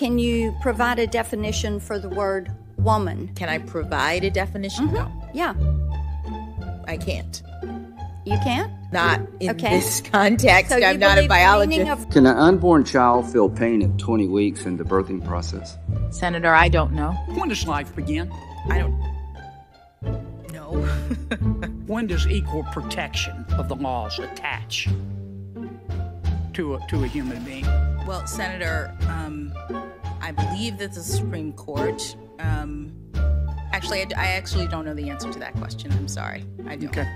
Can you provide a definition for the word woman? Can I provide a definition? Mm-hmm. No, Yeah, I can't. you can? Not Not in Okay. this context. So I'm not a biologist. of Can an unborn child feel pain at 20 weeks in the birthing process? Senator, I don't know. When does life begin? I don't know. When does equal protection of the laws attach to a, to a human being? Well, Senator, um, I believe that the Supreme Court. Um, actually, I actually don't know the answer to that question. I'm sorry. I don't. Okay.